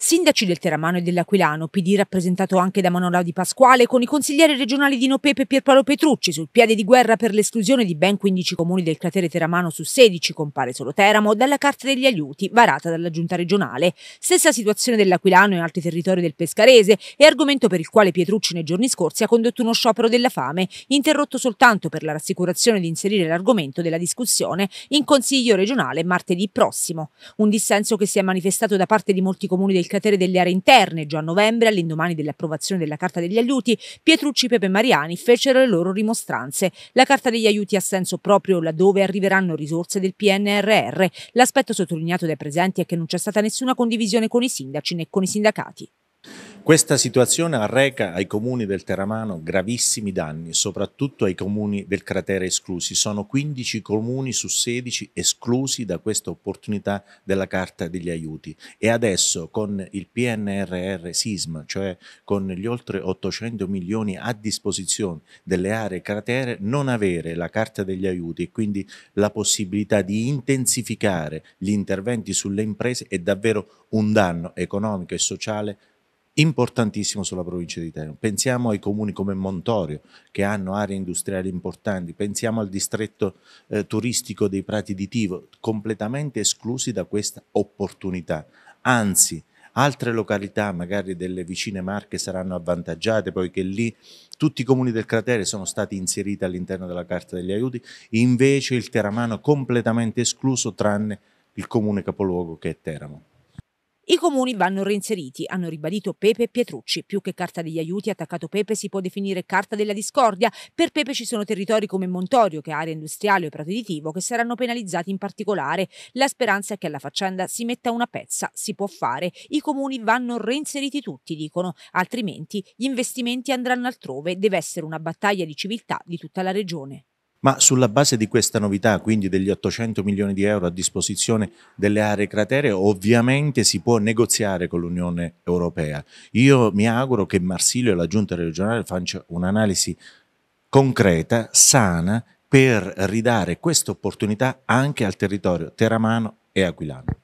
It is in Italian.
Sindaci del Teramano e dell'Aquilano, PD rappresentato anche da Manola Di Pasquale, con i consiglieri regionali di Nopepe e Pierpaolo Petrucci sul piede di guerra per l'esclusione di ben 15 comuni del cratere Teramano su 16, compare solo Teramo, dalla Carta degli Aiuti varata dalla Giunta regionale. Stessa situazione dell'Aquilano e altri territori del Pescarese e argomento per il quale Petrucci nei giorni scorsi ha condotto uno sciopero della fame, interrotto soltanto per la rassicurazione di inserire l'argomento della discussione in Consiglio regionale martedì prossimo. Un dissenso che si è manifestato da parte di molti comuni del cratere delle aree interne. Già a novembre, all'indomani dell'approvazione della Carta degli Aiuti, Pietrucci, Pepe e Mariani fecero le loro rimostranze. La Carta degli Aiuti ha senso proprio laddove arriveranno risorse del PNRR. L'aspetto sottolineato dai presenti è che non c'è stata nessuna condivisione con i sindaci né con i sindacati. Questa situazione arreca ai comuni del Teramano gravissimi danni, soprattutto ai comuni del cratere esclusi. Sono 15 comuni su 16 esclusi da questa opportunità della Carta degli Aiuti e adesso con il PNRR SISM, cioè con gli oltre 800 milioni a disposizione delle aree cratere, non avere la Carta degli Aiuti e quindi la possibilità di intensificare gli interventi sulle imprese è davvero un danno economico e sociale importantissimo sulla provincia di Teramo. Pensiamo ai comuni come Montorio che hanno aree industriali importanti, pensiamo al distretto eh, turistico dei Prati di Tivo, completamente esclusi da questa opportunità. Anzi, altre località, magari delle vicine Marche, saranno avvantaggiate poiché lì tutti i comuni del cratere sono stati inseriti all'interno della Carta degli Aiuti, invece il Teramano completamente escluso tranne il comune capoluogo che è Teramo. I comuni vanno reinseriti, hanno ribadito Pepe e Pietrucci. Più che carta degli aiuti, attaccato Pepe si può definire carta della discordia. Per Pepe ci sono territori come Montorio, che è area industriale o prato che saranno penalizzati in particolare. La speranza è che alla faccenda si metta una pezza, si può fare. I comuni vanno reinseriti tutti, dicono, altrimenti gli investimenti andranno altrove. Deve essere una battaglia di civiltà di tutta la regione. Ma sulla base di questa novità, quindi degli 800 milioni di euro a disposizione delle aree cratere, ovviamente si può negoziare con l'Unione Europea. Io mi auguro che Marsilio e la Giunta regionale facciano un'analisi concreta, sana, per ridare questa opportunità anche al territorio teramano e aquilano.